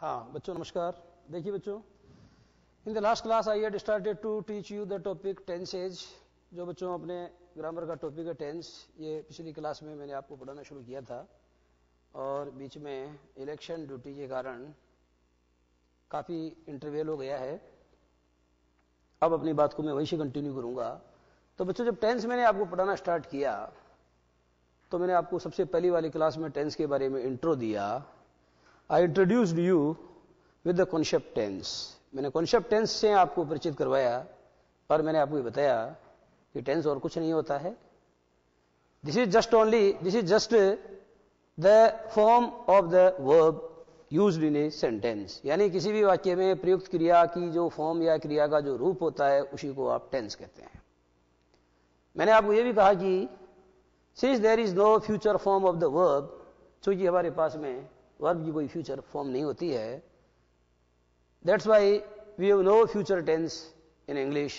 हाँ बच्चों, नमस्कार। देखिए बच्चों in the last class I had started to teach you the topic tenses जो बच्चों अपने ग्रामर का टॉपिक है टेंस ये पिछली क्लास में मैंने आपको पढ़ाना शुरू किया था। और बीच में इलेक्शन ड्यूटी के कारण काफ़ी इंटरवेल हो गया है। अब अपनी बात को मैं वहीं से कंटिन्यू करूँगा। तो बच्चों, जब टेंस मैंने आपको पढ़ाना स्टार्ट किया तो मैंने आपको सबसे पहली वाली क्लास में टेंस के बारे में इंट्रो दिया। I introduced you with the concept tense मैंने कॉन्सेप्ट टेंस से आपको परिचित करवाया और मैंने आपको बताया कि टेंस और कुछ नहीं होता है। This is just only this is just the form of the verb use in a sentence यानी किसी भी वाक्य में प्रयुक्त क्रिया की जो फॉर्म या क्रिया का जो रूप होता है, उसी को आप टेंस कहते हैं। मैंने आपको यह भी कहा कि since there is no future form of the verb चूँकि हमारे पास में वर्ब की कोई फ्यूचर फॉर्म नहीं होती है। That's why we have no future tense in English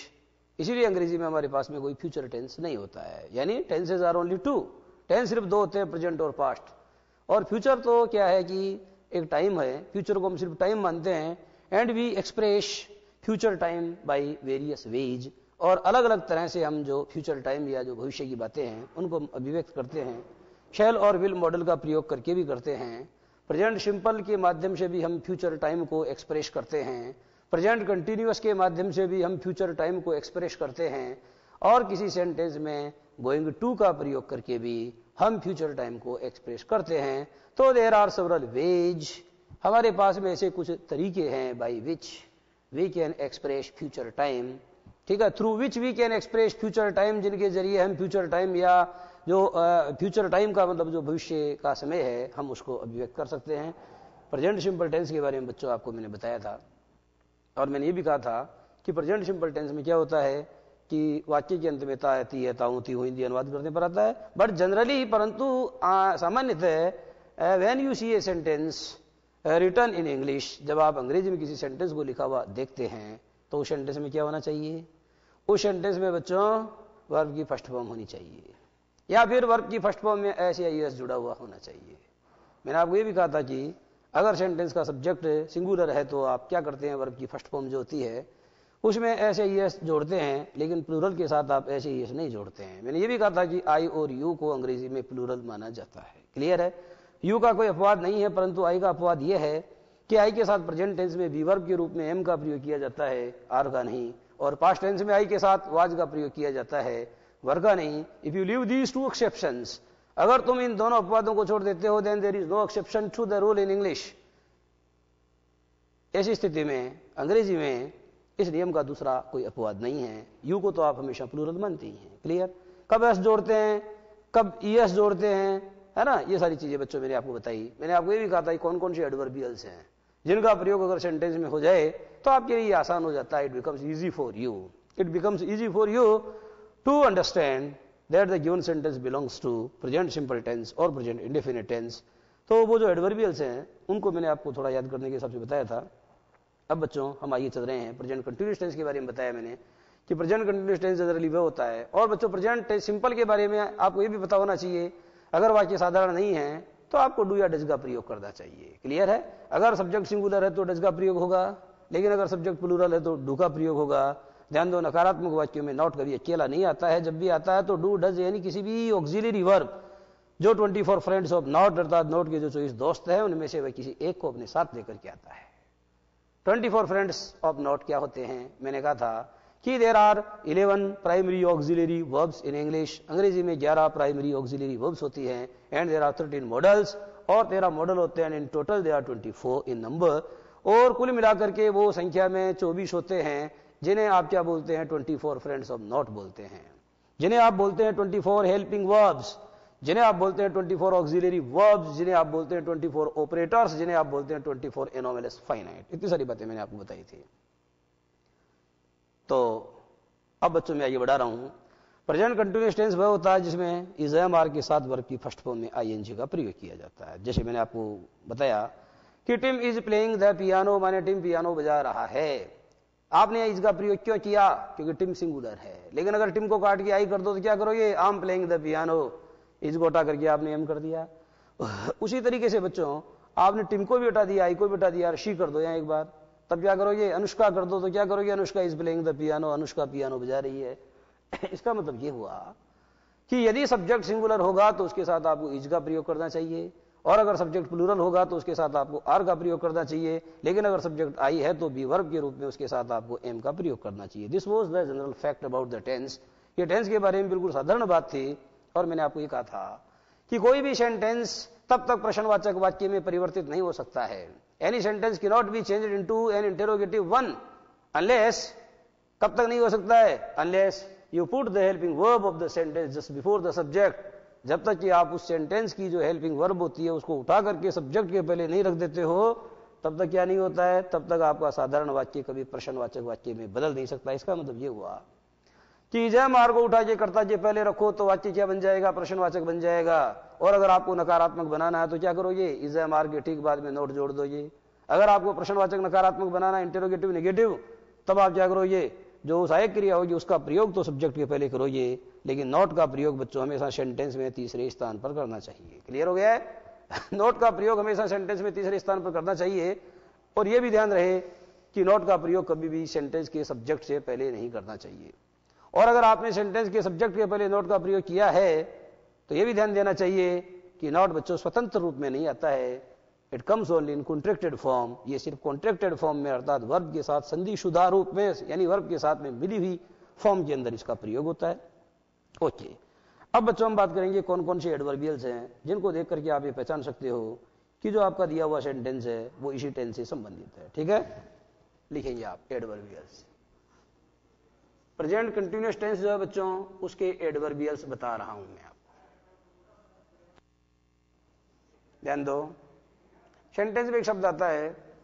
इसीलिए अंग्रेज़ी में हमारे पास में कोई फ्यूचर टेंस नहीं होता है। यानी tenses are only two tense सिर्फ़ दो होते हैं प्रेजेंट और पास्ट और फ्यूचर तो क्या है कि एक टाइम है। फ्यूचर को हम सिर्फ़ टाइम मानते हैं। And we express future time by various ways और अलग अलग तरह से हम जो फ्यूचर टाइम या जो भविष्य की बातें हैं, उनको अभिव्यक्त करते हैं। शेल और विल मॉडल का प्रयोग करके भी करते हैं। प्रेजेंट सिंपल के माध्यम से भी हम फ्यूचर टाइम को एक्सप्रेस करते हैं। प्रेजेंट कंटिन्यूस के माध्यम से भी हम फ्यूचर टाइम को एक्सप्रेस करते हैं। और किसी सेंटेंस में गोइंग टू का प्रयोग करके भी हम फ्यूचर टाइम को एक्सप्रेस करते हैं। तो देर आर सेवरल वेज हमारे पास में ऐसे कुछ तरीके हैं by which we can express future time ठीक है? Through which we can express future time जिनके ज़रिए हम फ्यूचर टाइम या जो फ्यूचर टाइम का मतलब जो भविष्य का समय है, हम उसको अभिव्यक्त कर सकते हैं। प्रेजेंट सिंपल टेंस के बारे में बच्चों, आपको मैंने बताया था। और मैंने ये भी कहा था कि प्रेजेंट सिंपल टेंस में क्या होता है कि वाक्य के अंत में ता, ती है, ताऊ, ती हिंदी अनुवाद करने पर आता है। बट जनरली परंतु सामान्यतः when you see a sentence written in English जब आप अंग्रेज़ी में किसी सेंटेंस को लिखा हुआ देखते हैं तो उस सेंटेंस में क्या होना चाहिए? उस सेंटेंस में बच्चों वर्ब की फ़र्स्ट फॉर्म होनी चाहिए। या फिर वर्ब की फ़र्स्ट फॉर्म में एस या यूएस जुड़ा हुआ होना चाहिए। मैंने आपको ये भी कहा था कि अगर सेंटेंस का सब्जेक्ट सिंगुलर है तो आप क्या करते हैं वर्ब की फ़र्स्ट फॉर्म जो होती है, उसमें ऐसे ईएस जोड़ते हैं, लेकिन प्लूरल के साथ आप ऐसे ईएस नहीं जोड़ते हैं। मैंने ये भी कहा था कि आई और यू को अंग्रेज़ी में प्लूरल माना जाता है। क्लियर है? यू का कोई अपवाद नहीं है, परंतु आई का अपवाद यह है कि आई के साथ प्रेजेंट टेंस में बी वर्ब के रूप में एम का प्रयोग किया जाता है आर का नहीं, और पास्ट टेंस में आई के साथ वाज का प्रयोग किया जाता है वर्ग नहीं। If you leave these two exception अगर तुम इन दोनों अपवादों को छोड़ देते हो then there is no exception to the rule in English ऐसी स्थिति में, अंग्रेज़ी में इस नियम का दूसरा कोई अपवाद नहीं है। यू को तो आप हमेशा प्लूरल मानते ही। क्लियर कब एस जोड़ते हैं? कब ई एस जोड़ते हैं? है ना? ये सारी चीज़ें बच्चों, मैंने आपको बताई। मैंने आपको ये भी कहा था कौन कौन से एडवर्बियल्स हैं। जिनका प्रयोग अगर सेंटेंस में हो जाए तो आपके लिए आसान हो जाता है। It becomes easy for you it becomes easy for you to understand that the given sentence belongs to present simple tense और प्रेजेंट इंडेफिनेट टेंस तो वो जो एडवर्बियल्स हैं, उनको मैंने आपको थोड़ा याद करने के हिसाब से बताया था। अब बच्चों, हम आइए चल रहे हैं प्रेजेंट कंटिन्यूस टेंस के बारे में बताया मैंने कि प्रेजेंट कंटिन्यूस टेंस जनरली वह होता है। और बच्चों प्रेजेंट सिंपल के बारे में आपको ये भी पता होना चाहिए, अगर वाक्य साधारण नहीं है तो आपको डू या डज का प्रयोग करना चाहिए। क्लियर है? अगर सब्जेक्ट सिंगुलर है तो डज का प्रयोग होगा, लेकिन अगर सब्जेक्ट प्लूरल है तो डू का प्रयोग होगा। ध्यान दो, नकारात्मक वाक्यों में नॉट कभी अकेला नहीं आता है। जब भी आता है तो डू, डज, यानी किसी भी ऑक्सिलरी वर्ब जो 24 फोर फ्रेंड्स ऑफ़ नॉट अर्थात नोट के जो चौबीस दोस्त है, उनमें से वह किसी एक को अपने साथ लेकर के आता है। 24 फोर फ्रेंड्स ऑफ़ नॉट क्या होते हैं? मैंने कहा था कि there are 11 primary auxiliary verbs in English अंग्रेज़ी में 11 प्राइमरी ऑक्सिलरी वर्ब्स होती हैं। एंड देर आर 13 मॉडल्स और तेरह मॉडल होते हैं। In total they are 24 in number और कुल मिलाकर के वो संख्या में 24 होते हैं। जिन्हें आप क्या बोलते हैं 24 फ्रेंड्स ऑफ़ नॉट बोलते हैं। जिन्हें आप बोलते हैं 24 हेल्पिंग वर्ब्स जिन्हें आप बोलते हैं 24 ऑक्सिलरी वर्ब्स जिन्हें आप बोलते हैं 24 ऑपरेटर्स जिन्हें आप बोलते हैं 24 एनोमेलस फाइनाइट इतनी सारी बातें मैंने आपको बताई थी। तो अब बच्चों, में आगे बढ़ा रहा हूँ। प्रेजेंट कंटिन्यूस टेंस वह होता है जिसमें इजम आर के साथ वर्ब की फ़र्स्ट फॉर्म में आईएनजी का प्रयोग किया जाता है। जैसे मैंने आपको बताया कि Tim is playing the piano माने टिम पियानो बजा रहा है। आपने इसका प्रयोग क्यों किया? क्योंकि टिम सिंगुलर है। लेकिन अगर टिम को काट के आई कर दो तो क्या करोगे? आम प्लेइंग द पियानो इस गोटा करके आपने एम कर दिया। उसी तरीके से बच्चों, आपने टिम को भी हटा दिया आई को भी हटा दिया शी कर दो यहाँ एक बार। तब क्या करोगे? अनुष्का कर दो तो क्या करोगे? Anushka is playing the piano Anushka piano बजा रही है। इसका मतलब ये हुआ कि यदि सब्जेक्ट सिंगुलर होगा तो उसके साथ आपको इज़ का प्रयोग करना चाहिए। और अगर सब्जेक्ट प्लूरल होगा तो उसके साथ आपको आर का प्रयोग करना चाहिए। लेकिन अगर सब्जेक्ट आई है तो बी वर्ब के रूप में उसके साथ आपको एम का प्रयोग करना चाहिए। This was the general fact about the tense ये टेंस के बारे में बिल्कुल साधारण बात थी, और मैंने आपको ये कहा था कि कोई भी सेंटेंस तब तक प्रश्नवाचक वाक्य में परिवर्तित नहीं हो सकता है। Any sentence can not be change into an interrogative one unless कब तक नहीं हो सकता है? Unless you put the helping verb of the sentence just before the subject जब तक कि आप उस सेंटेंस की जो हेल्पिंग वर्ब होती है, उसको उठा करके सब्जेक्ट के पहले नहीं रख देते हो, तब तक क्या नहीं होता है? तब तक आपका साधारण वाक्य कभी प्रश्नवाचक वाक्य में बदल नहीं सकता। इसका मतलब ये हुआ कि जय मार्ग उठा के करता जे पहले रखो तो वाक्य क्या बन जाएगा? प्रश्नवाचक बन जाएगा। और अगर आपको नकारात्मक बनाना है तो क्या करोगे? इजय मार्ग के ठीक बाद में नोट जोड़ दो ये अगर आपको प्रश्नवाचक नकारात्मक बनाना इंटेरोगेटिव नेगेटिव तब आप क्या करोगे? जो सहायक क्रिया होगी, उसका प्रयोग तो सब्जेक्ट के पहले करोगे, लेकिन नोट का प्रयोग बच्चों हमेशा सेंटेंस में तीसरे स्थान पर करना चाहिए। क्लियर हो गया है? नोट का प्रयोग हमेशा सेंटेंस में तीसरे स्थान पर करना चाहिए, और यह भी ध्यान रहे कि नोट का प्रयोग कभी भी सेंटेंस के सब्जेक्ट से पहले नहीं करना चाहिए। और अगर आपने सेंटेंस के सब्जेक्ट के पहले नोट का प्रयोग किया है तो यह भी ध्यान देना चाहिए कि नोट बच्चों स्वतंत्र रूप में नहीं आता है। It comes only in contracted form ये सिर्फ़ कॉन्ट्रेक्टेड फॉर्म में अर्थात वर्ब के साथ संधि शुदा रूप में, यानी वर्ब के साथ में मिली हुई फॉर्म के अंदर इसका प्रयोग होता है। Okay okay. अब बच्चों, हम बात करेंगे कौन कौन से एडवर्बियल्स हैं, जिनको देख करके आप ये पहचान सकते हो कि जो आपका दिया हुआ सेंटेंस है, वो इसी टेंस से संबंधित है। ठीक है? लिखेंगे आप एडवर्बियल्स प्रेजेंट कंटिन्यूस टेंस जो है बच्चों, उसके एडवर्बियल्स बता रहा हूँ मैं आपको। ध्यान दो। सेंटेंस में एक शब्द आता है,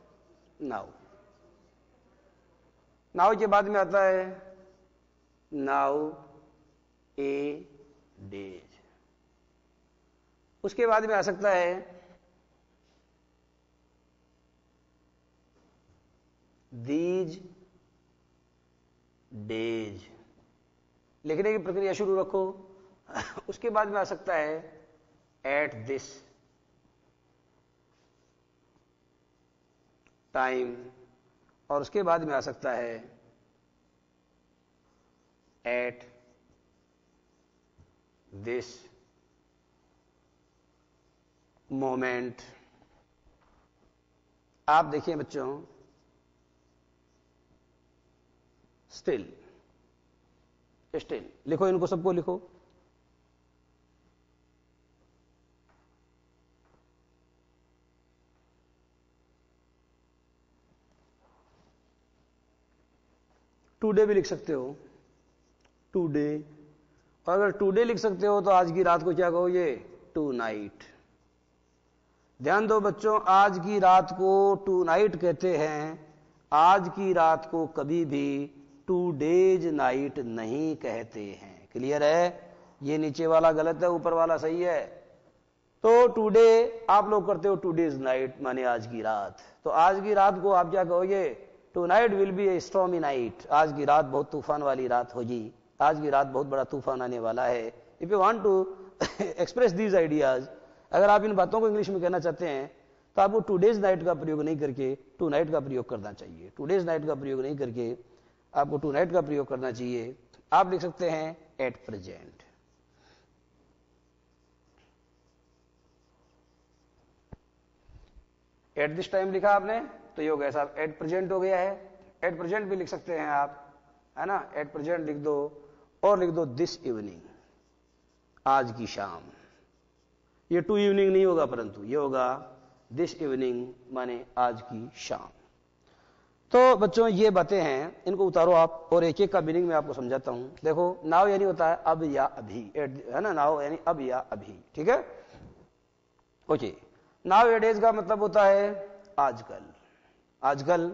नाउ। नाउ के बाद में आता है, नाउ ए डेज़। उसके बाद में आ सकता है, दीज डेज़। लिखने की प्रक्रिया शुरू रखो। उसके बाद में आ सकता है, एट दिस। टाइम, और उसके बाद में आ सकता है एट दिस मोमेंट आप देखिए बच्चों स्टिल स्टिल लिखो इनको, सबको लिखो। टुडे भी लिख सकते हो। टुडे। और अगर टुडे लिख सकते हो तो आज की रात को क्या कहोगे टू नाइट ध्यान दो बच्चों, आज की रात को टू नाइट कहते हैं। आज की रात को कभी भी टू डेज़ नाइट नहीं कहते हैं। क्लियर है? ये नीचे वाला गलत है, ऊपर वाला सही है। तो टुडे आप लोग करते हो टू डेज़ नाइट माने आज की रात। तो आज की रात को आप क्या कहोगे? Tonight will be a stormy night आज की रात बहुत तूफ़ान वाली रात होगी। आज की रात बहुत बड़ा तूफ़ान आने वाला है। If you want to express these ideas अगर आप इन बातों को इंग्लिश में कहना चाहते हैं तो आपको टू डेज़ नाइट का प्रयोग नहीं करके टू नाइट का प्रयोग करना चाहिए। टू डेज़ नाइट का प्रयोग नहीं करके आपको टू नाइट का प्रयोग करना चाहिए। आप लिख सकते हैं at present at this time लिखा आपने? तो ये हो गया साहब एट प्रेजेंट हो गया है। एट प्रेजेंट भी लिख सकते हैं आप, है ना? एट प्रेजेंट लिख दो और लिख दो दिस इवनिंग आज की शाम। ये टू इवनिंग नहीं होगा, परंतु ये होगा दिस इवनिंग माने आज की शाम। तो बच्चों, ये बातें हैं, इनको उतारो आप और एक एक का मीनिंग मैं आपको समझाता हूँ। देखो नाव यानी होता है अब या अभी है ना? नाव यानी अब या अभी, ठीक है? ओके नाव एडेज का मतलब होता है आजकल। आजकल,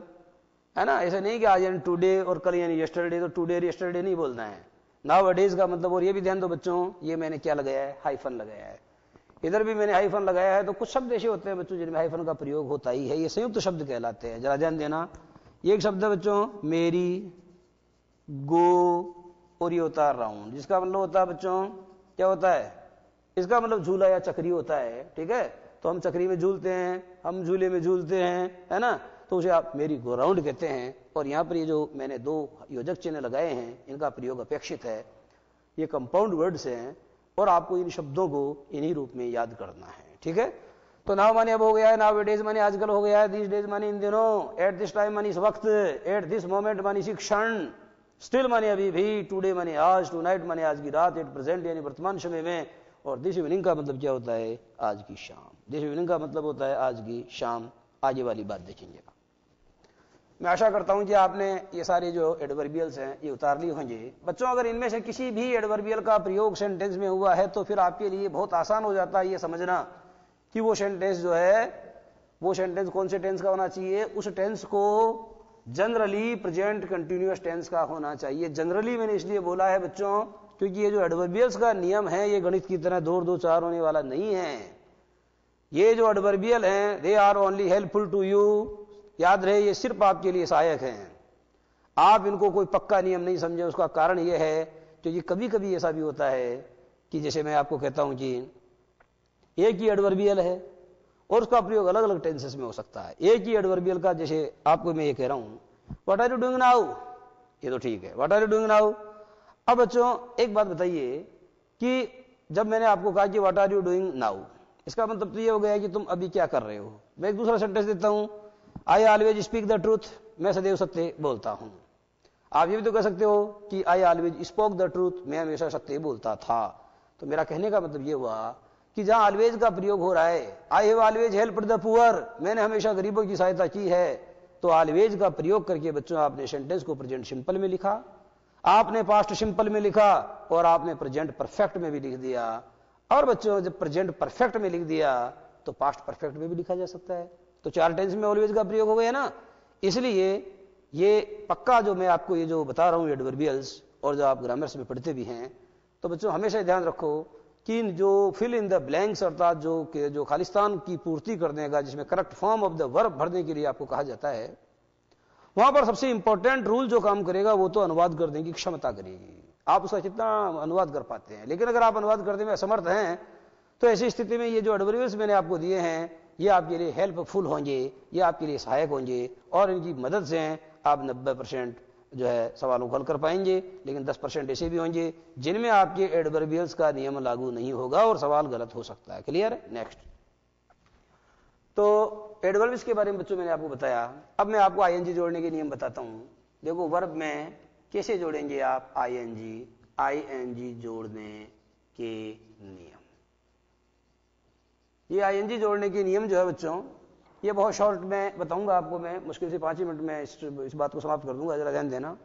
है ना? ऐसा नहीं कि आज यानी टुडे और कल यानी यस्टरडे तो टुडे और यस्टरडे नहीं बोलना है। नाउ अडेज का मतलब और ये भी ध्यान दो बच्चों, ये मैंने क्या लगाया है? हाइफन लगाया है। इधर भी मैंने हाइफन लगाया है तो कुछ शब्द ऐसे होते हैं बच्चों, जिनमें हाइफन का प्रयोग होता ही है। ये संयुक्त तो शब्द कहलाते हैं। जरा ध्यान देना। ये एक शब्द है बच्चों, मेरी, गो, और ये होता है राउंड जिसका मतलब होता है बच्चों, क्या होता है? इसका मतलब झूला या चक्री होता है, ठीक है? तो हम चक्री में झूलते हैं, हम झूले में झूलते हैं, है ना? तो उसे आप मेरी गो राउंड कहते हैं और यहाँ पर ये जो मैंने दो योजक चिन्ह लगाए हैं, इनका प्रयोग अपेक्षित है। ये कंपाउंड वर्ड्स हैं और आपको इन शब्दों को इन्हीं रूप में याद करना है, ठीक है? तो नाव माने अब हो गया है नाव डेज़ माने आजकल हो गया है दिस डेज़ माने इन दिनों एट दिस टाइम मानी इस वक्त एट दिस मोमेंट मानी इसी क्षण स्टिल माने अभी भी टुडे माने आज टू नाइट माने आज की रात एट प्रेजेंट यानी वर्तमान समय में, और दिस इवनिंग का मतलब क्या होता है? आज की शाम। दिस इवनिंग का मतलब होता है आज की शाम। आगे वाली बात देखेंगे। मैं आशा करता हूँ कि आपने ये सारे जो एडवर्बियल्स हैं, ये उतार लिए होंगे। बच्चों, अगर इनमें से किसी भी एडवर्बियल का प्रयोग सेंटेंस में हुआ है तो फिर आपके लिए बहुत आसान हो जाता है ये समझना कि वो सेंटेंस जो है, वो सेंटेंस कौन से टेंस का होना चाहिए? उस टेंस को जनरली प्रेजेंट कंटिन्यूस टेंस का होना चाहिए। जनरली मैंने इसलिए बोला है बच्चों, क्योंकि ये जो एडवर्बियल्स का नियम है, ये गणित की तरह दो दो, चार होने वाला नहीं है। ये जो एडवर्बियल हैं they are only helpful to you याद रहे, ये सिर्फ़ आपके लिए सहायक हैं। आप इनको कोई पक्का नियम नहीं समझे, उसका कारण यह है क्योंकि कभी कभी ऐसा भी होता है कि जैसे मैं आपको कहता हूँ कि एक ही एडवर्बियल है और उसका प्रयोग अलग अलग टेंसेस में हो सकता है। एक ही एडवर्बियल का जैसे आपको मैं ये कह रहा हूँ what are you doing now ये तो ठीक है। What are you doing now अब बच्चों, एक बात बताइए कि जब मैंने आपको कहा कि what are you doing now इसका मतलब तो ये हो गया कि तुम अभी क्या कर रहे हो। मैं एक दूसरा सेंटेंस देता हूँ I always speak the truth मैं सदैव सत्य बोलता हूँ। आप ये भी तो कह सकते हो कि I always spoke the truth मैं हमेशा सत्य बोलता था। तो मेरा कहने का मतलब ये हुआ कि जहाँ ऑलवेज का प्रयोग हो रहा है I have always help the poor मैंने हमेशा गरीबों की सहायता की है तो ऑलवेज का प्रयोग करके बच्चों, आपने सेंटेंस को प्रेजेंट सिंपल में लिखा, आपने पास्ट सिंपल में लिखा और आपने प्रेजेंट परफेक्ट में भी लिख दिया। और बच्चों, जब प्रेजेंट परफेक्ट में लिख दिया तो पास्ट परफेक्ट में भी लिखा जा सकता है। तो चार टेंस में ऑलवेज का प्रयोग हो गया ना। इसलिए ये पक्का जो मैं आपको ये जो बता रहा हूँ एडवर्बियल्स और जो आप ग्रामर्स में पढ़ते भी हैं तो बच्चों हमेशा ध्यान रखो कि जो फिल इन द ब्लैंक्स अर्थात जो के, जो खालिस्तान की पूर्ति करने का, जिसमें correct form of the verb भरने के लिए आपको कहा जाता है, वहाँ पर सबसे इंपॉर्टेंट रूल जो काम करेगा, वो तो अनुवाद करने की क्षमता करेगी आप उसका कितना अनुवाद कर पाते हैं। लेकिन अगर आप अनुवाद करने में असमर्थ हैं तो ऐसी स्थिति में ये जो एडवर्बियल्स मैंने आपको दिए हैं ये आपके लिए हेल्पफुल होंगे, ये आपके लिए सहायक होंगे और इनकी मदद से आप 90 परसेंट जो है सवालों को हल कर पाएँगे, लेकिन 10 परसेंट ऐसे भी होंगे जिनमें आपके एडवर्बियल्स का नियम लागू नहीं होगा और सवाल गलत हो सकता है। क्लियर है नेक्स्ट तो एडवर्बियल्स के बारे में बच्चों मैंने आपको बताया। अब मैं आपको आईएनजी जोड़ने के नियम बताता हूँ। देखो वर्ब में कैसे जोड़ेंगे आप? आईएनजी आईएनजी जोड़ने के नियम। ये आईएनजी जोड़ने के नियम जो है बच्चों ये बहुत शॉर्ट में बताऊँगा आपको मैं मुश्किल से पाँच ही मिनट में इस, इस बात को समाप्त कर दूँगा जरा ध्यान देना।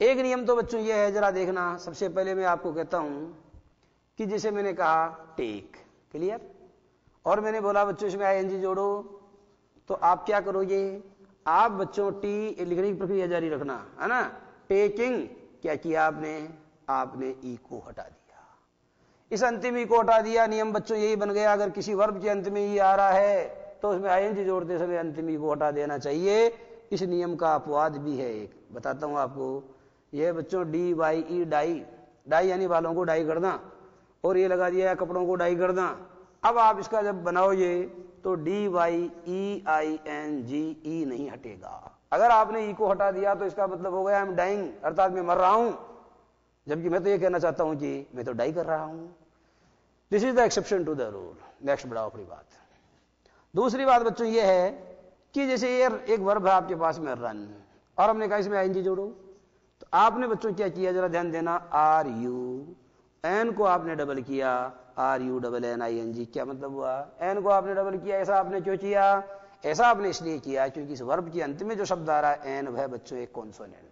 एक नियम तो बच्चों ये है जरा देखना। सबसे पहले मैं आपको कहता हूँ कि जैसे मैंने कहा टेक क्लियर और मैंने बोला बच्चों इसमें आईएनजी जोड़ो। तो आप क्या करोगे? आप बच्चों टी लिखने की प्रक्रिया जारी रखना है ना? टेकिंग क्या किया आपने? आपने ई को हटा दिया। इस अंतिम ही को हटा दिया, नियम बच्चों यही बन गया। अगर किसी वर्ब के अंत में ही आ रहा है तो उसमें आईएनजी जोड़ते समय अंतिम ही को हटा देना चाहिए। इस नियम का अपवाद भी है एक। बताता हूँ आपको, यह बच्चों D Y E dye dye यानी बालों को डाई करना, और ये लगा दिया कपड़ों को डाई करना। अब आप इसका जब बनाओ ये तो D Y E I N G E नहीं हटेगा। अगर आपने ई को हटा दिया तो इसका मतलब हो गया आई एम डाइंग अर्थात मैं मर रहा हूँ। जबकि मैं तो ये कहना चाहता हूँ कि मैं तो डाई कर रहा हूँ। This is the exception to the rule next बड़ा अपनी बात। दूसरी बात बच्चों ये है कि जैसे ये एक वर्ब है आपके पास में रन और हमने कहा इसमें आईएनजी जोड़ो। तो आपने बच्चों क्या किया? जरा ध्यान देना। आर यू एन को आपने डबल किया। R U double N I N G क्या मतलब हुआ? एन को आपने डबल किया। ऐसा आपने क्यों किया? ऐसा आपने इसलिए किया क्योंकि इस वर्ब के अंत में जो शब्द आ रहा है एन वह बच्चों एक कॉन्सोनेंट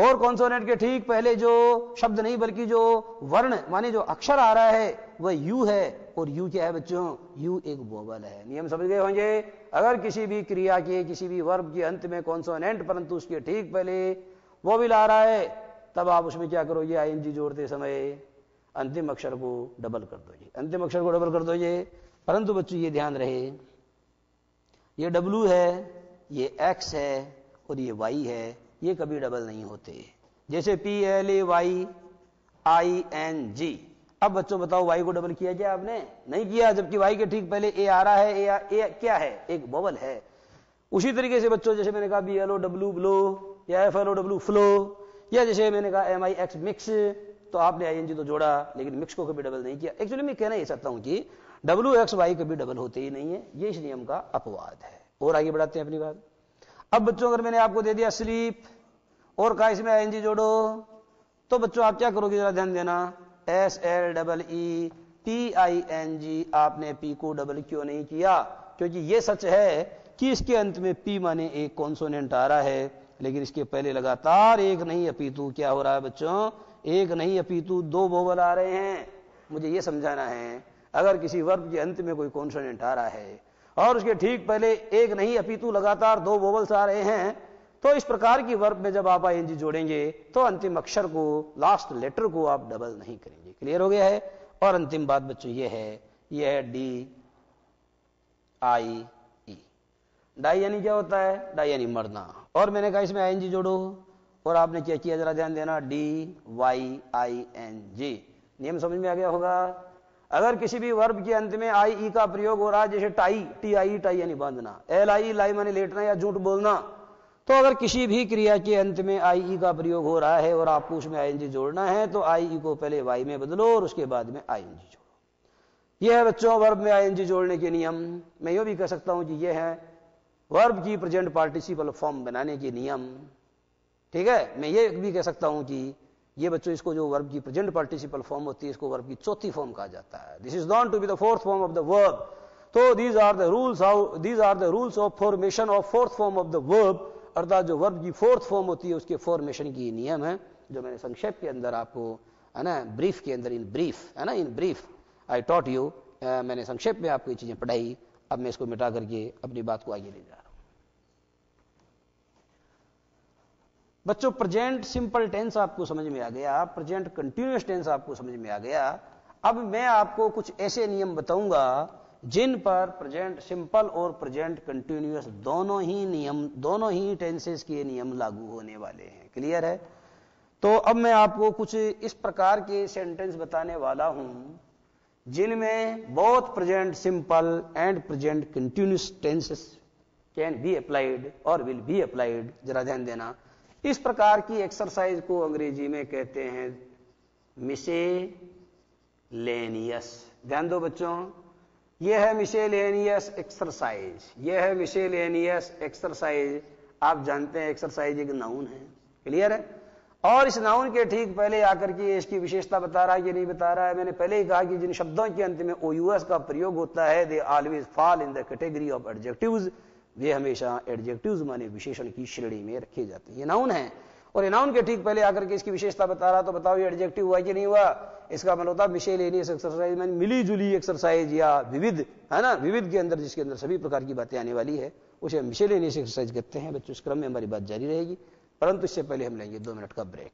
और कॉन्सोनेंट के ठीक पहले जो शब्द नहीं, बल्कि जो वर्ण, माने जो अक्षर आ रहा है, वह यू है, और यू क्या है बच्चों? यू एक वोबल है। नियम समझ गए होंगे? अगर किसी भी क्रिया के, किसी भी वर्ब के अंत में कॉन्सोनेंट परंतु उसके ठीक पहले वो भी ला रहा है, तब आप उसमें क्या करोगे आई एन जी जोड़ते समय अंतिम अक्षर को डबल कर दो अंतिम अक्षर को डबल कर दो परंतु बच्चों, ये ध्यान रहे। ये डब्लू है, ये एक्स है, और ये वाई है। ये कभी डबल नहीं होते। जैसे P L A Y I N G अब बच्चों बताओ वाई को डबल किया क्या आपने? नहीं किया जबकि वाई के ठीक पहले ए आ रहा है ए, ए क्या है? एक बबल है। उसी तरीके से बच्चों जैसे मैंने कहा B L O W blow या F L O W flow या जैसे मैंने कहा एम आई एक्स मिक्स तो आपने आई एन जी तो जोड़ा लेकिन मिक्स को कभी डबल नहीं किया। एक्चुअली मैं कहना ही चाहता हूँ कि डब्ल्यू एक्स वाई कभी डबल होते ही नहीं है। ये इस नियम का अपवाद है। और आगे बढ़ाते हैं अपनी बात। अब बच्चों, अगर मैंने आपको दे दिया स्लीप और कहा इसमें आई एन जी जोड़ो तो बच्चों, आप क्या करोगे? जरा ध्यान देना। S L double E P I N G आपने पी को डबल क्यों नहीं किया? क्योंकि ये सच है कि इसके अंत में पी माने एक कॉन्सोनेंट आ रहा है, लेकिन इसके पहले लगातार एक नहीं, अपितु क्या हो रहा है बच्चों? एक नहीं, अपितु दो बोबल आ रहे हैं। मुझे यह समझाना है, अगर किसी वर्ब के अंत में कोई कॉन्सोनेंट आ रहा है और उसके ठीक पहले एक नहीं, अपितु लगातार दो बोबल्स आ रहे हैं। तो इस प्रकार की वर्ब में जब आप आई एनजी जोड़ेंगे तो अंतिम अक्षर को लास्ट लेटर को आप डबल नहीं करेंगे। क्लियर हो गया है? और अंतिम बात बच्चों, ये है ये है डी आई ई डाई यानी क्या होता है? डाई यानी मरना। और मैंने कहा, इसमें आई जोड़ो। और आपने क्या किया? जरा ध्यान देना। D Y I N G नियम समझ में आ गया होगा? अगर किसी भी वर्ब के अंत में आई, ई का प्रयोग हो रहा है, जैसे टाई, टी आई, टाई यानी बांधना, एल आई, लाई माने लेटना या झूठ बोलना तो अगर किसी भी क्रिया के अंत में आई, ई का प्रयोग हो रहा है और आपको उसमें आई एनजी जोड़ना है तो आई, ई को पहले वाई में बदलो और उसके बाद में आई एनजी जोड़ो। यह है बच्चों, वर्ब में आई जोड़ने के नियम। मैं यह भी कह सकता हूँ कि यह है वर्ब की प्रेजेंट पार्टिसिपल फॉर्म बनाने के नियम। ठीक है? मैं ये भी कह सकता हूँ कि ये बच्चों, इसको जो वर्ब की प्रेजेंट पार्टिसिपल फॉर्म होती है, इसको वर्ब की चौथी फॉर्म कहा जाता है। This is known to be the fourth form of the verb तो these are the rules these are the rules of formation of fourth form of the verb अर्थात जो वर्ब की फोर्थ फॉर्म होती है, उसके फॉर्मेशन की नियम है, जो मैंने संक्षेप के अंदर आपको, है ना ब्रीफ के अंदर इन ब्रीफ है ना in brief I taught you मैंने संक्षेप में आपको ये चीज़ें पढ़ाई। अब मैं इसको मिटा करके अपनी बात को आगे ले जा रहा हूँ बच्चों प्रेजेंट सिंपल टेंस आपको समझ में आ गया प्रेजेंट कंटिन्यूस टेंस आपको समझ में आ गया। अब मैं आपको कुछ ऐसे नियम बताऊँगा, जिन पर प्रेजेंट सिंपल और प्रेजेंट कंटिन्यूस दोनों ही नियम, दोनों ही टेंसेस के नियम लागू होने वाले हैं। क्लियर है? तो अब मैं आपको कुछ इस प्रकार के सेंटेंस बताने वाला हूँ, जिनमें both present simple and present continuous tenses can be applied और विल बी अप्लाइड जरा ध्यान देना। इस प्रकार की एक्सरसाइज को अंग्रेज़ी में कहते हैं मिसे लेनियस ध्यान दो बच्चों, यह है मिसेलेनियस एक्सरसाइज यह है मिसेलेनियस एक्सरसाइज आप जानते हैं एक्सरसाइज एक नाउन है क्लियर है? और इस नाउन के ठीक पहले आकर के इसकी विशेषता बता रहा है कि नहीं बता रहा है? मैंने पहले ही कहा कि जिन शब्दों के अंत में ओयूएस का प्रयोग होता है they always fall in the category of adjectives वे हमेशा एडजेक्टिव्स माने विशेषण की श्रेणी में रखे जाते हैं। नाउन है। और इनाउन के ठीक पहले आकर के इसकी विशेषता बता रहा तो बताओ ये एडजेक्टिव हुआ कि नहीं हुआ? इसका मतलब होता मिशेलेनियस एक्सरसाइज में मिली जुली एक्सरसाइज या विविध, है ना? विविध के अंदर, जिसके अंदर सभी प्रकार की बातें आने वाली है, उसे मिशेलेनियस एक्सरसाइज कहते हैं। बच्चों, इस क्रम में हमारी बात जारी रहेगी। परंतु इससे पहले हम लेंगे दो मिनट का ब्रेक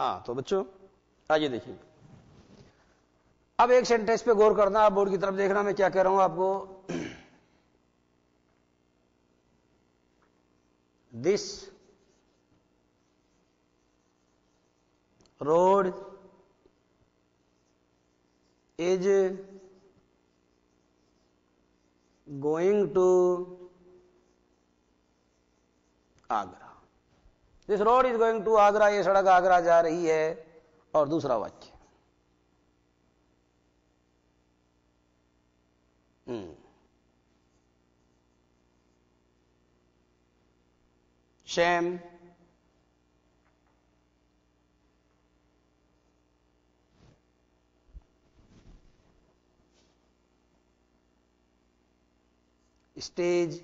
हाँ तो बच्चों, आइए देखिए। अब एक सेंटेंस पे गौर करना, आप बोर्ड की तरफ़ देखना, मैं क्या कह रहा हूँ आपको। This road is going to Agra this road is going to Agra ये सड़क आगरा जा रही है, और दूसरा वाक्य। Sam stays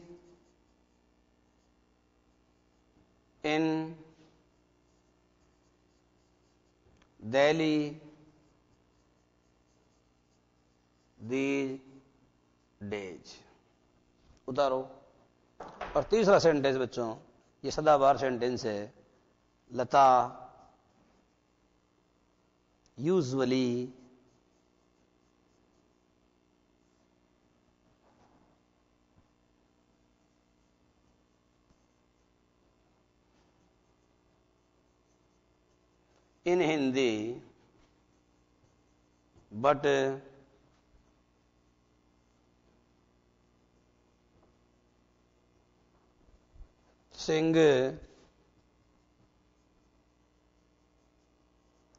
in Delhi these days. उतारो और तीसरा सेंटेंस बच्चों, ये सदाबार सेंटेंस है Lata usually in Hindi, but uh, sing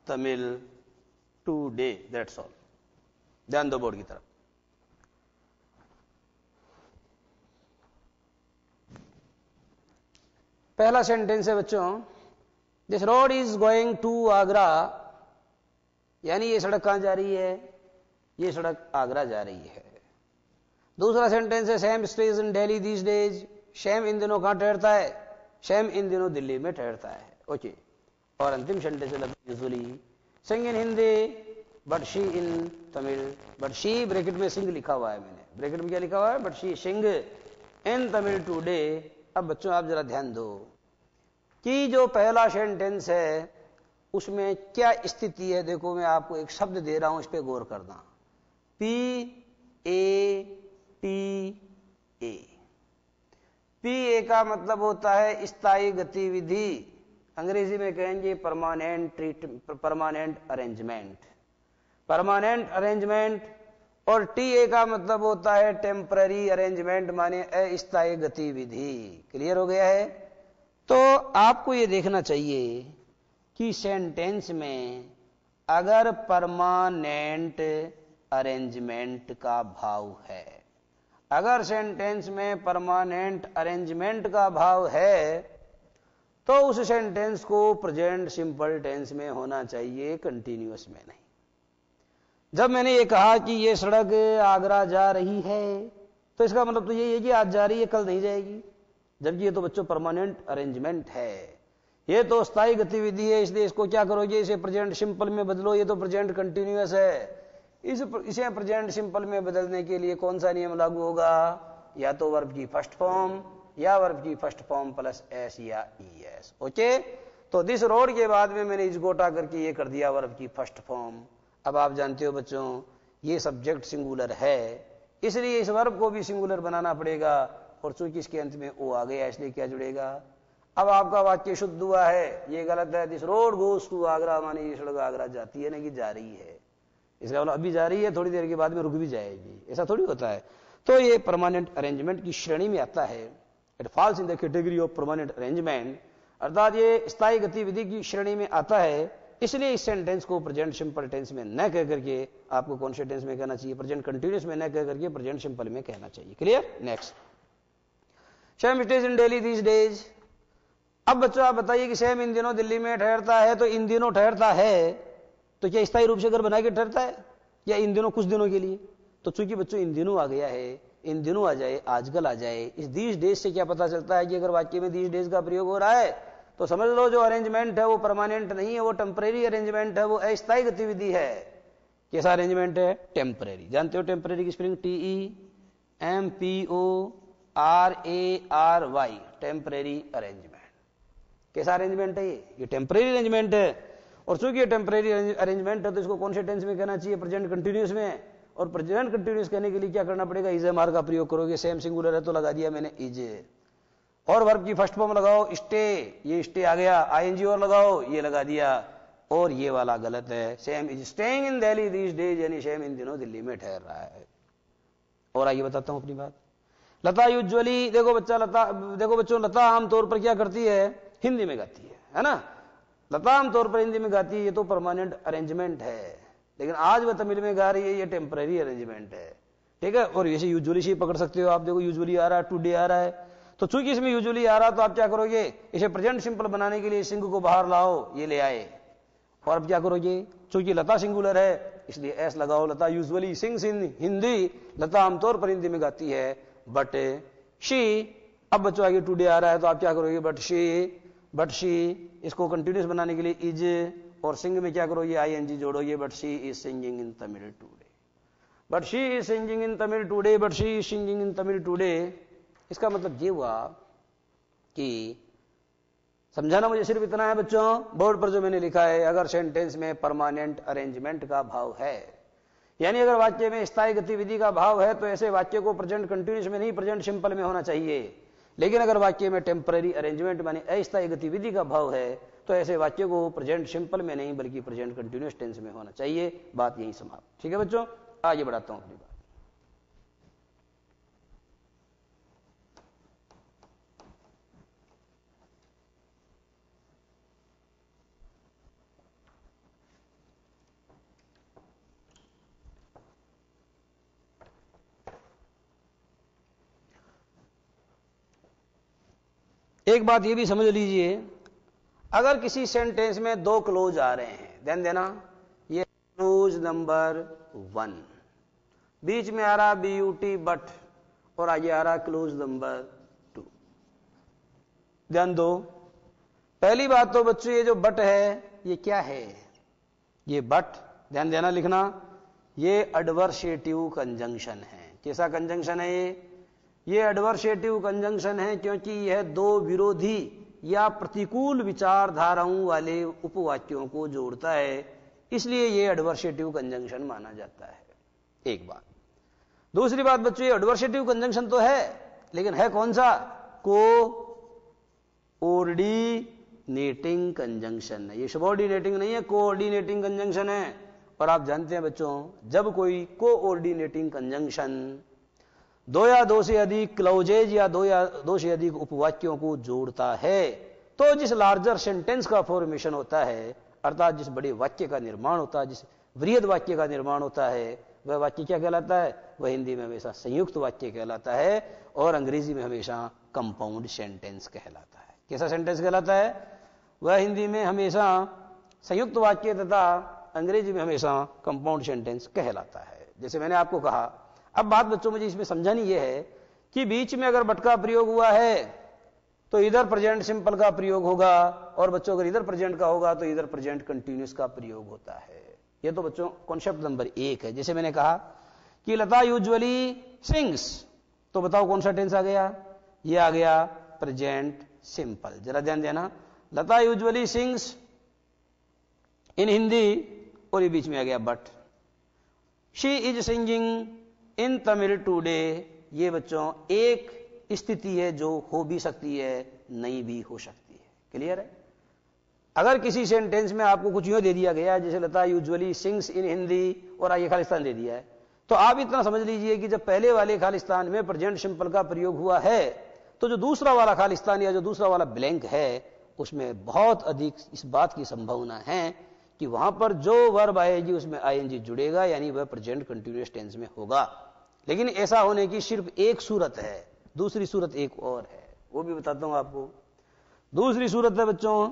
Tamil today. That's all. ध्यान दो बोर्ड की तरफ़ पहला सेंटेंस है बच्चों this road is going to Agra यानी ये सड़क कहाँ जा रही है? ये सड़क आगरा जा रही है। दूसरा सेंटेंस है Sam stays in Delhi these days Sam इन दिनों कहाँ ठहरता है? शैम इन दिनों दिल्ली में ठहरता है। ओके और अंतिम सेंटेंस है usually sing in Hindi but she in Tamil but she bracket में सिंग लिखा हुआ है मैंने। ब्रैकेट में क्या लिखा हुआ है? But she sing in Tamil today अब बच्चों, आप जरा ध्यान दो। कि जो पहला सेंटेंस है, उसमें क्या स्थिति है? देखो, मैं आपको एक शब्द दे रहा हूँ, इस पर गौर करना। P A T A P A का मतलब होता है स्थायी गतिविधि। अंग्रेज़ी में कहेंगे permanent treat permanent arrangement permanent arrangement और टी ए का मतलब होता है टेम्पररी अरेंजमेंट माने अस्थायी गतिविधि। क्लियर हो गया है? तो आपको यह देखना चाहिए कि सेंटेंस में अगर परमानेंट अरेंजमेंट का भाव है, अगर सेंटेंस में परमानेंट अरेंजमेंट का भाव है तो उस सेंटेंस को प्रेजेंट सिंपल टेंस में होना चाहिए कंटिन्यूस में नहीं। जब मैंने ये कहा कि ये सड़क आगरा जा रही है तो इसका मतलब तो ये है कि आज जा रही है, कल नहीं जाएगी। जबकि ये तो बच्चों परमानेंट अरेंजमेंट है। ये तो स्थायी गतिविधि है, इसलिए इसको क्या करोगे? इसे प्रेजेंट सिंपल में बदलो, ये तो प्रेजेंट कंटिन्यूस है। इस इसे प्रेजेंट सिंपल में बदलने के लिए कौन सा नियम लागू होगा? या तो वर्ब की फ़र्स्ट फॉर्म या वर्ब की फ़र्स्ट फॉर्म प्लस एस या ई एस ओके तो दिस रोड के बाद में मैंने इस गोटा करके ये कर दिया वर्ब की फ़र्स्ट फॉर्म अब आप जानते हो बच्चों, ये सब्जेक्ट सिंगुलर है, इसलिए इस वर्ब को भी सिंगुलर बनाना पड़ेगा। और चूँकि इसके अंत में ओ आ गया इसलिए क्या जुड़ेगा? अब आपका वाक्य शुद्ध हुआ है, ये गलत है this road goes to Agra माने ये सड़क आगरा जाती है ना कि जा रही है। इसका मतलब अभी जा रही है, थोड़ी देर के बाद में रुक भी जाएगी। ऐसा थोड़ी होता है। तो ये परमानेंट अरेंजमेंट की श्रेणी में आता है। It falls in the category of permanent arrangement अर्थात ये स्थायी गतिविधि की श्रेणी में आता है। इसलिए इस सेंटेंस को प्रेजेंट सिंपल टेंस में न कह करके आपको कौन से टेंस में कहना चाहिए? प्रेजेंट कंटिन्यूस में न कह करके प्रेजेंट सिंपल में कहना चाहिए। Clear next Sam stays in Delhi these days. अब बच्चों, आप बताइए कि शैम इन दिनों दिल्ली में ठहरता है तो इन दिनों ठहरता है तो क्या स्थायी रूप से घर बना के ठहरता है? या इन दिनों, कुछ दिनों के लिए? तो चूँकि बच्चों, इन दिनों आ गया है, इन दिनों आ जाए, आजकल आ जाए, इस दीज डेज़ से क्या पता चलता है कि अगर वाक्य में दीज डेज़ का प्रयोग हो रहा है तो समझ लो जो अरेंजमेंट है वो परमानेंट नहीं है, वो टेम्परेरी अरेंजमेंट है, वो अस्थायी गतिविधि है। कैसा अरेंजमेंट है? टेम्परेरी जानते हो टेम्परेरी की spring T E M P O R A R Y temporary arrangement कैसा अरेंजमेंट है ये? ये टेम्परेरी अरेंजमेंट है। और चूँकि ये टेम्परेरी अरेंजमेंट है तो इसको कौन से टेंस में कहना चाहिए? प्रेजेंट कंटिन्यूस में। और प्रेजेंट कंटिन्यूस कहने के लिए क्या करना पड़ेगा? इज़ एम आर का प्रयोग करोगे। सेम सिंगुलर है तो लगा दिया मैंने इज़ और वर्ब की फ़र्स्ट फॉर्म लगाओ स्टे ये स्टे आ गया। आईएनजी और लगाओ, ये लगा दिया। और ये वाला गलत है। Sam is staying in Delhi these days यानी सेम इन दिनों दिल्ली में ठहर रहा है। और आइए बताता हूँ अपनी बात। लता यूजुअली देखो बच्चा, लता, देखो बच्चों, लता आमतौर पर क्या करती है? हिंदी में गाती है है ना? लता आमतौर पर हिंदी में गाती है, ये तो परमानेंट अरेंजमेंट है। लेकिन आज वह तमिल में गा रही है, ये टेम्पररी अरेंजमेंट है। ठीक है? और वैसे यूजुअली से पकड़ सकते हो आप। देखो यूजुअली आ रहा है टूडे आ रहा है। तो चूँकि इसमें यूजुअली आ रहा है तो आप क्या करोगे? इसे प्रेजेंट सिंपल बनाने के लिए सिंह को बाहर लाओ, ये ले आए। और अब क्या करोगे? चूँकि लता सिंगुलर है, इसलिए एस लगाओ, लता यूजुअली सिंग हिंदी, लता आमतौर पर हिंदी में गाती है। बट शी अब बच्चों आगे टूडे आ रहा है तो आप क्या करोगे? बट शी बट शी इसको कंटिन्यूस बनाने के लिए इज़ और सिंग में क्या करो ये आई एन जी जोड़ो ये but she is singing in Tamil today but she is singing in Tamil today but she is singing in Tamil today इसका मतलब ये हुआ कि समझाना मुझे सिर्फ़ इतना है बच्चों बोर्ड पर जो मैंने लिखा है, अगर सेंटेंस में परमानेंट अरेंजमेंट का भाव है यानी अगर वाक्य में स्थायी गतिविधि का भाव है तो ऐसे वाक्य को प्रेजेंट कंटिन्यूस में नहीं प्रेजेंट सिंपल में होना चाहिए। लेकिन अगर वाक्य में टेम्पररी अरेंजमेंट मानी अस्थायी गतिविधि का भाव है तो ऐसे वाक्य को प्रेजेंट सिंपल में नहीं, बल्कि प्रेजेंट कंटिन्यूस टेंस में होना चाहिए। बात यही समाप्त। ठीक है बच्चों? आगे बढ़ाता हूँ अपनी बात। एक बात ये भी समझ लीजिए, अगर किसी सेंटेंस में दो क्लोज आ रहे हैं ध्यान देना, ये क्लोज नंबर वन बीच में आ रहा बी यू टी बट और आगे आ रहा क्लोज नंबर टू ध्यान दो, पहली बात तो बच्चों, ये जो बट है, ये क्या है? ये बट ध्यान देना लिखना, ये एडवर्सेटिव कंजंक्शन है। कैसा कंजंक्शन है ये? ये एडवर्सेटिव कंजंक्शन है क्योंकि यह दो विरोधी या प्रतिकूल विचारधाराओं वाले उपवाक्यों को जोड़ता है। इसलिए यह एडवर्सेटिव कंजंक्शन माना जाता है। एक बात। दूसरी बात बच्चों एडवर्सेटिव कंजंक्शन तो है, लेकिन है कौन सा? को ओर्डिनेटिंग कंजंक्शन है। ये सबॉर्डिनेटिंग नहीं है कोऑर्डिनेटिंग कंजंक्शन है। और आप जानते हैं बच्चों, जब कोई कोऑर्डिनेटिंग कंजंक्शन दो या दो से अधिक क्लोजेज या दो या दो से अधिक उपवाक्यों को जोड़ता है। तो जिस लार्जर सेंटेंस का फॉर्मेशन होता है, अर्थात जिस बड़े वाक्य का निर्माण होता है, जिस वृहद वाक्य का निर्माण होता है, वह वाक्य क्या कहलाता है? वह हिंदी में हमेशा संयुक्त वाक्य कहलाता है और अंग्रेज़ी में हमेशा कंपाउंड सेंटेंस कहलाता है। कैसा सेंटेंस कहलाता है? वह हिंदी में हमेशा संयुक्त वाक्य तथा अंग्रेज़ी में हमेशा कंपाउंड सेंटेंस कहलाता है। जैसे मैंने आपको कहा अब बात बच्चों, मुझे इसमें समझानी यह है कि बीच में अगर बट का प्रयोग हुआ है तो इधर प्रेजेंट सिंपल का प्रयोग होगा, और बच्चों, अगर इधर प्रेजेंट का होगा तो इधर प्रेजेंट कंटिन्यूस का प्रयोग होता है। यह तो बच्चों कॉन्सेप्ट नंबर एक है। जैसे मैंने कहा कि लता यूजुअली सिंग्स तो बताओ कौन सा टेंस आ गया? ये आ गया प्रेजेंट सिंपल जरा ध्यान देना। Lata usually sings in Hindi, और ये बीच में आ गया but she is singing in Tamil today, ये बच्चों, एक स्थिति है जो हो भी सकती है, नहीं भी हो सकती है। क्लियर है? अगर किसी सेंटेंस में आपको कुछ यूँ दे दिया गया है, जैसे Lata usually sings in Hindi और आइए खालिस्तान दे दिया है तो आप इतना समझ लीजिए कि जब पहले वाले खालिस्तान में प्रेजेंट सिंपल का प्रयोग हुआ है तो जो दूसरा वाला खालिस्तान या जो दूसरा वाला ब्लैंक है, उसमें बहुत अधिक इस बात की संभावना है कि वहाँ पर जो वर्ब आएगी, उसमें आईएनजी जुड़ेगा, यानी वह प्रेजेंट कंटिन्यूस टेंस में होगा। लेकिन ऐसा होने की सिर्फ़ एक सूरत है, दूसरी सूरत एक और है। वो भी बताता हूँ आपको। दूसरी सूरत है बच्चों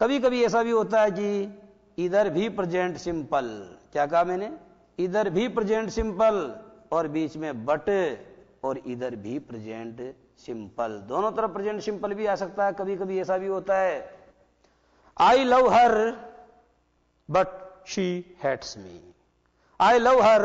कभी कभी ऐसा भी होता है कि इधर भी प्रेजेंट सिंपल क्या कहा मैंने? इधर भी प्रेजेंट सिंपल और बीच में बट और इधर भी प्रेजेंट सिंपल दोनों तरफ़ प्रेजेंट सिंपल भी आ सकता है कभी कभी ऐसा भी होता है। I love her but she hates me I love her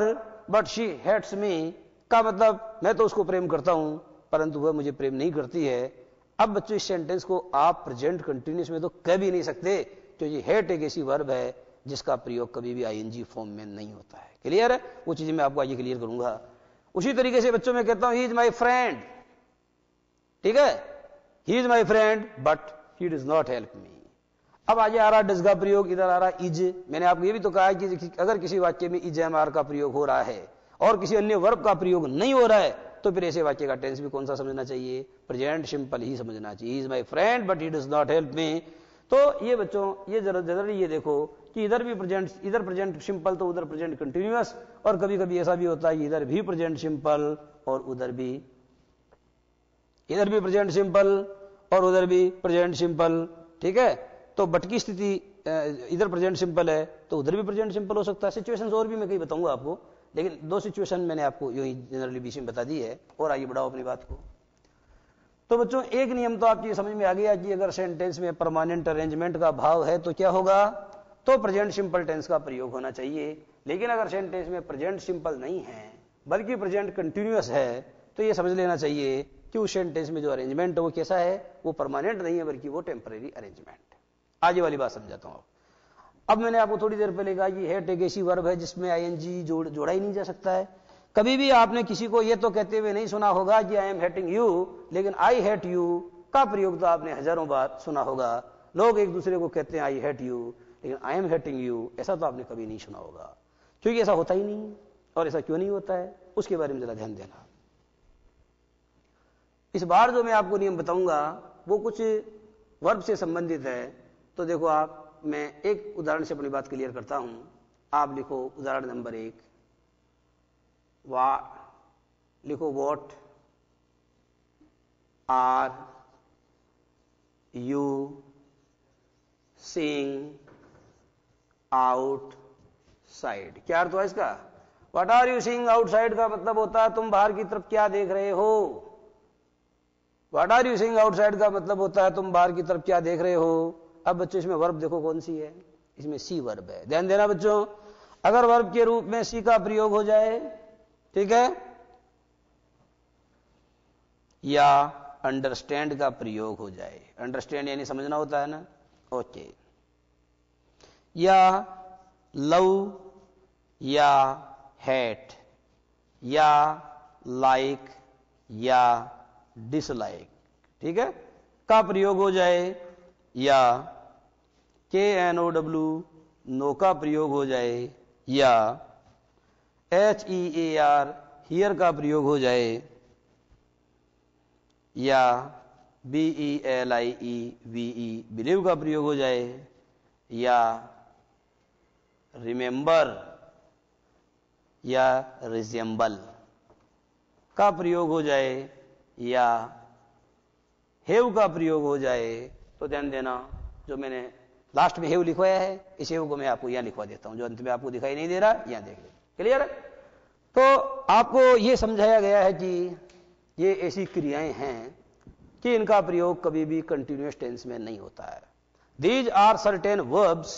but she hates me का मतलब मैं तो उसको प्रेम करता हूँ, परंतु वह मुझे प्रेम नहीं करती है। अब बच्चों, इस सेंटेंस को आप प्रेजेंट कंटिन्यूस में तो कह भी नहीं सकते क्योंकि हेट एक ऐसी वर्ब है, जिसका प्रयोग कभी भी आईएनजी फॉर्म में नहीं होता है। क्लियर है? वो चीज़ें मैं आपको आगे क्लियर करूँगा। उसी तरीके से बच्चों में कहता हूँ ही इज़ माई फ्रेंड ठीक है? He is my friend but he does not help me अब आगे आ रहा डज का प्रयोग, इधर आ रहा इज़ मैंने आपको ये भी तो कहा है कि अगर किसी वाक्य में इज़ एम आर का प्रयोग हो रहा है और किसी अन्य वर्ब का प्रयोग नहीं हो रहा है तो फिर ऐसे वाक्य का टेंस भी कौन सा समझना चाहिए? प्रेजेंट सिंपल ही समझना चाहिए। Is my friend but he does not help me तो ये बच्चों, ये जरा ये देखो कि इधर भी प्रेजेंट इधर प्रेजेंट सिंपल तो उधर प्रेजेंट कंटिन्यूस और कभी कभी ऐसा भी होता है इधर भी प्रेजेंट सिंपल और उधर भी इधर भी प्रेजेंट सिंपल और उधर भी प्रेजेंट सिंपल ठीक है? तो बट की स्थिति इधर प्रेजेंट सिंपल है तो उधर भी प्रेजेंट सिंपल हो सकता है। सिचुएशन और भी मैं कहीं बताऊँगा आपको, लेकिन दो सिचुएशन मैंने आपको यू ही जनरली बीच में बता दी है, और आगे बढ़ाओ अपनी बात को। तो बच्चों, एक नियम तो आपकी समझ में आ गया कि अगर सेंटेंस में परमानेंट अरेंजमेंट का भाव है तो क्या होगा? तो प्रेजेंट सिंपल टेंस का प्रयोग होना चाहिए। लेकिन अगर सेंटेंस में प्रेजेंट सिंपल नहीं है, बल्कि प्रेजेंट कंटिन्यूस है तो यह समझ लेना चाहिए कि उस सेंटेंस में जो अरेंजमेंट है, वो कैसा है? वो परमानेंट नहीं है, बल्कि वो टेम्परेरी अरेंजमेंट आगे वाली बात समझाता हूँ अब मैंने आपको थोड़ी देर पहले कहा कि हेट एक ऐसी वर्ब है जिसमें आईएनजी जोड़ जोड़ा ही नहीं जा सकता है। कभी भी आपने किसी को यह तो कहते हुए नहीं सुना होगा कि आई एम हेटिंग यू लेकिन आई हेट यू का प्रयोग तो आपने हज़ारों बार सुना होगा। लोग एक दूसरे को कहते हैं आई हेट यू लेकिन आई एम हेटिंग यू ऐसा तो आपने कभी नहीं सुना होगा। क्योंकि ऐसा होता ही नहीं और ऐसा क्यों नहीं होता है, उसके बारे में जरा ध्यान देना। इस बार जो मैं आपको नियम बताऊँगा, वो कुछ वर्ब से संबंधित है। तो देखो आप, मैं एक उदाहरण से अपनी बात क्लियर करता हूँ। आप लिखो उदाहरण नंबर एक। वा, लिखो what are you seeing out side अर्थ हुआ इसका? What are you seeing outside का मतलब होता है तुम बाहर की तरफ़ क्या देख रहे हो? What are you seeing outside का मतलब होता है तुम बाहर की तरफ़ क्या देख रहे हो? अब बच्चों, इसमें वर्ब देखो कौन सी है? इसमें सी वर्ब है। ध्यान देना बच्चों, अगर वर्ब के रूप में सी का प्रयोग हो जाए, ठीक है? या अंडरस्टैंड का प्रयोग हो जाए। अंडरस्टैंड यानी समझना होता है ना? ओके या लव, या हेट या लाइक या डिसलाइक ठीक है? का प्रयोग हो जाए, या के एन ओ डब्ल्यू नो का प्रयोग हो जाए या H E A R hear का प्रयोग हो जाए या B E L I E V E believe का प्रयोग हो जाए या रिमेंबर या रिजेंबल का प्रयोग हो जाए या हेव का प्रयोग हो जाए तो ध्यान देना जो मैंने लास्ट में हेव लिखवाया है, इस हेव को मैं आपको यहाँ लिखवा देता हूँ, जो अंत में आपको दिखाई नहीं दे रहा, यहाँ देख लो। क्लियर है? तो आपको यह समझाया गया है कि ये ऐसी क्रियाएँ हैं कि इनका प्रयोग कभी भी कंटिन्यूस टेंस में नहीं होता है। दीज आर सर्टेन वर्ब्स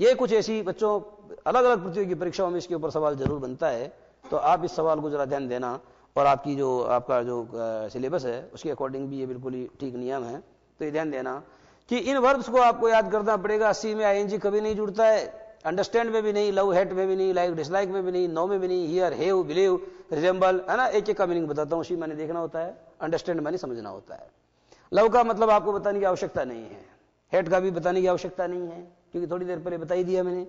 ये कुछ ऐसी बच्चों अलग अलग प्रतियोगी परीक्षाओं में इसके ऊपर सवाल ज़रूर बनता है तो आप इस सवाल को जरा ध्यान देना और आपकी जो, आपका जो सिलेबस है, उसके अकॉर्डिंग भी ये बिल्कुल ही ठीक नियम है तो ये ध्यान देना। कि इन वर्ब्स को आपको याद करना पड़ेगा। सी में आईएनजी कभी नहीं जुड़ता है। अंडरस्टैंड में भी नहीं लव हेट में भी नहीं लाइक डिसलाइक में भी नहीं नो में भी नहीं हियर हेव बिलीव रिजेंबल है ना? एक एक का मीनिंग बताता हूँ। उसी मैंने देखना होता है अंडरस्टैंड मैंने समझना होता है। लव का मतलब आपको बताने की आवश्यकता नहीं है। हेट का भी बताने की आवश्यकता नहीं है, क्योंकि थोड़ी देर पहले बताई दिया मैंने।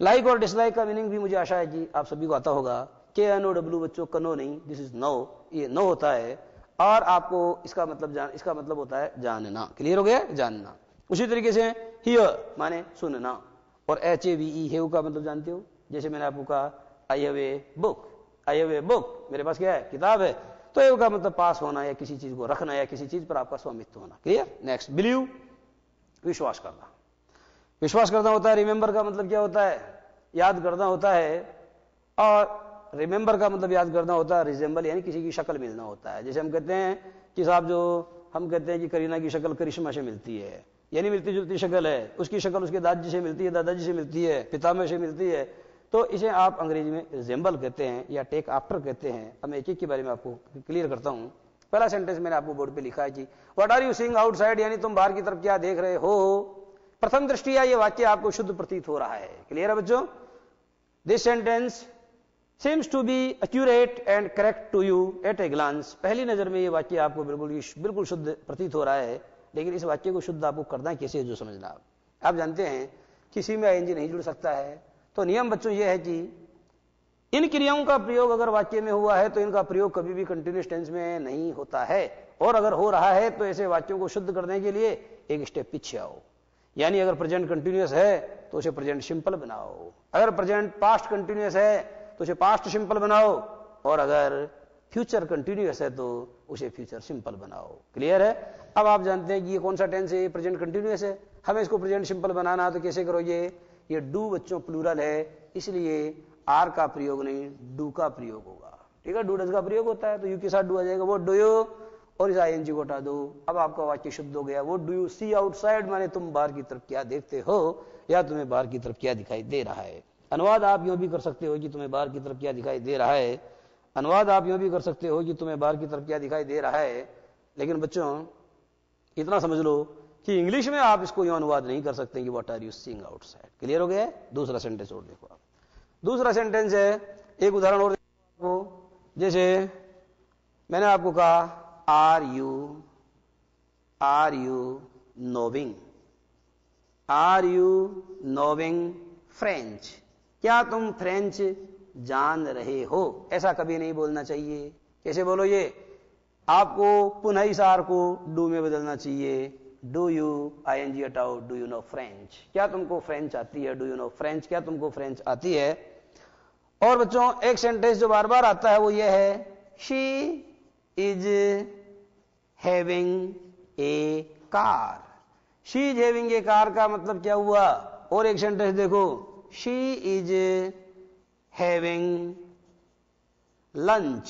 लाइक और डिसलाइक का मीनिंग भी मुझे आशा है कि आप सभी को आता होगा। के एन ओ डब्ल्यू बच्चों, कनो नहीं दिस इज़ नो ये नो होता है। और आपको इसका मतलब जान, इसका मतलब होता है जानना। क्लियर हो गया? जानना। उसी तरीके से हियर माने सुनना। और H A V E have का मतलब जानते हो? जैसे मैंने आपको कहा I have a book I have a book मेरे पास क्या है? किताब है। तो एव का मतलब पास होना या किसी चीज़ को रखना या किसी चीज़ पर आपका स्वामित्व होना। क्लियर नेक्स्ट बिलीव विश्वास करना। विश्वास करना होता है रिमेंबर का मतलब क्या होता है? याद करना होता है। और रिमेंबर का मतलब याद करना होता है रिजेंबल यानी किसी की शक्ल मिलना होता है। जैसे हम कहते हैं कि साहब जो, हम कहते हैं कि करीना की शक्ल करिश्मा से मिलती है। यानी मिलती जुलती शक्ल है। उसकी शक्ल उसके दादाजी से मिलती है, दादाजी से मिलती है पितामह से मिलती है। तो इसे आप अंग्रेज़ी में रिजेंबल कहते हैं या टेक आफ्टर कहते हैं। अब मैं एक एक के बारे में आपको क्लियर करता हूँ। पहला सेंटेंस मैंने आपको बोर्ड पे लिखा है जी। What are you seeing outside यानी तुम बाहर की तरफ़ क्या देख रहे हो? प्रथम दृष्टिया ये वाक्य आपको शुद्ध प्रतीत हो रहा है। क्लियर है बच्चों? This sentence seems to be accurate and correct to you at a glance पहली नज़र में ये वाक्य आपको बिल्कुल बिल्कुल शुद्ध प्रतीत हो रहा है। लेकिन इस वाक्य को शुद्ध आपको करना कैसे जो समझना आप? आप जानते हैं, किसी में आईएनजी नहीं जुड़ सकता है। तो नियम बच्चों यह है कि इन क्रियाओं का प्रयोग अगर वाक्य में हुआ है तो इनका प्रयोग कभी भी कंटिन्यूस टेंस में नहीं होता है। और अगर हो रहा है तो ऐसे वाक्यों को शुद्ध करने के लिए एक स्टेप पीछे आओ। यानी अगर प्रेजेंट कंटिन्यूस है तो उसे प्रेजेंट सिंपल बनाओ। अगर प्रेजेंट पास्ट कंटिन्यूस है तो उसे पास्ट सिंपल बनाओ। और अगर फ्यूचर कंटिन्यूस है तो उसे फ्यूचर सिंपल बनाओ। क्लियर है? अब आप जानते हैं कि ये कौन सा टेंस है? ये प्रेजेंट कंटिन्यूस है। हमें इसको प्रेजेंट सिंपल बनाना तो कैसे करो ये? ये डू बच्चों प्लूरल है, इसलिए आर का प्रयोग नहीं डू का प्रयोग होगा। ठीक है? डू डज का प्रयोग होता है तो यू के साथ डू आ जाएगा। वो डू यू और इस आईएनजी को हटा दो। अब आपका वाक्य शुद्ध हो गया। वो डू यू सी आउटसाइड माने तुम बाहर की तरफ़ क्या देखते हो, या तुम्हें बाहर की तरफ़ क्या दिखाई दे रहा है? अनुवाद आप यूँ भी कर सकते हो कि तुम्हें बाहर की तरफ़ क्या दिखाई दे रहा है। अनुवाद आप यूँ भी कर सकते हो कि तुम्हें बाहर की तरफ़ क्या दिखाई दे रहा है, लेकिन बच्चों, इतना समझ लो कि इंग्लिश में आप इसको यूँ अनुवाद नहीं कर सकते कि what are you seeing outside clear हो गया दूसरा सेंटेंस और देखो आप। दूसरा सेंटेंस है, एक उदाहरण और देखो जैसे, मैंने आपको कहा are you are you knowing are you knowing French क्या तुम फ्रेंच जान रहे हो। ऐसा कभी नहीं बोलना चाहिए। कैसे बोलो ये? आपको पुनः सार को डू में बदलना चाहिए। Do you I N G हटाओ, डू यू नो फ्रेंच। क्या तुमको फ्रेंच आती है? Do you know French? क्या तुमको फ्रेंच आती है? और बच्चों, एक सेंटेंस जो बार बार आता है वो ये है she is having a car she is having a car का मतलब क्या हुआ? और एक सेंटेंस देखो she is having lunch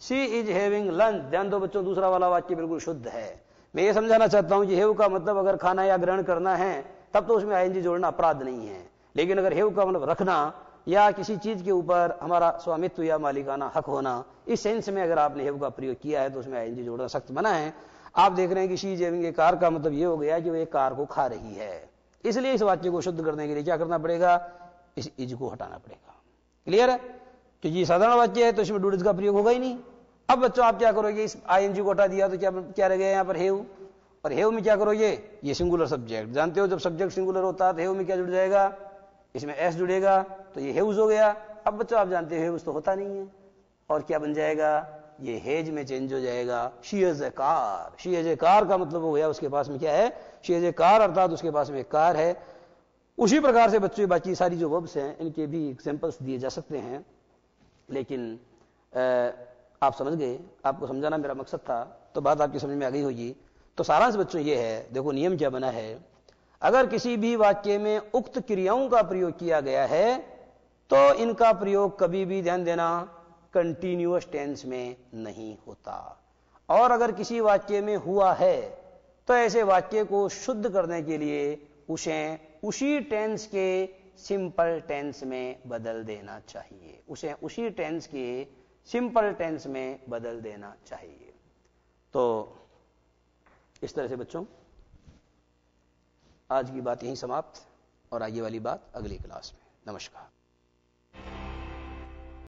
she is having lunch ध्यान दो बच्चों, दूसरा वाला वाक्य बिल्कुल शुद्ध है। मैं ये समझाना चाहता हूँ कि हेव का मतलब अगर खाना या ग्रहण करना है, तब तो उसमें आईएनजी जोड़ना अपराध नहीं है। लेकिन अगर हेव का मतलब रखना या किसी चीज़ के ऊपर हमारा स्वामित्व या मालिकाना हक होना, इस सेंस में अगर आपने हेव का प्रयोग किया है तो उसमें आईएनजी जोड़ना सख्त मना है। आप देख रहे हैं कि शी जेविंग कार का मतलब यह हो गया कि वो एक कार को खा रही है। इसलिए इस वाक्य को शुद्ध करने के लिए क्या करना पड़ेगा? इस इज़ को हटाना पड़ेगा। क्लियर है? क्योंकि साधारण वाक्य है तो इसमें डूडिज का प्रयोग होगा ही नहीं। अब बच्चों, आप क्या करोगे? इस आईएनजी को हटा दिया तो क्या क्या रह गया यहाँ पर हेव और हेव में क्या करोगे? ये सिंगुलर सब्जेक्ट जानते हो, जब सब्जेक्ट सिंगुलर होता है तो हेव में क्या जुड़ जाएगा? इसमें एस जुड़ेगा तो ये हेउज हो गया। अब बच्चों, आप जानते हो तो होता नहीं है। और क्या बन जाएगा? ये हेज में चेंज हो जाएगा। She has a car she has a car का मतलब हो गया उसके पास में क्या है? शी एज ए कार अर्थात उसके पास में एक कार है। उसी प्रकार से बच्चों, बाकी सारी जो वर्ब्स हैं, इनके भी एग्जाम्पल्स दिए जा सकते हैं। लेकिन आप समझ गए, आपको समझाना मेरा मकसद था तो बात आपकी समझ में आ गई होगी। तो सारांश बच्चों ये है, देखो नियम क्या बना है। अगर किसी भी वाक्य में उक्त क्रियाओं का प्रयोग किया गया है तो इनका प्रयोग कभी भी ध्यान देना कंटिन्यूअस टेंस में नहीं होता। और अगर किसी वाक्य में हुआ है तो ऐसे वाक्य को शुद्ध करने के लिए उसे उसी टेंस के सिंपल टेंस में बदल देना चाहिए। उसे, उसी टेंस के सिंपल टेंस में बदल देना चाहिए। तो इस तरह से बच्चों, आज की बात यहीं समाप्त और आगे वाली बात अगली क्लास में। नमस्कार।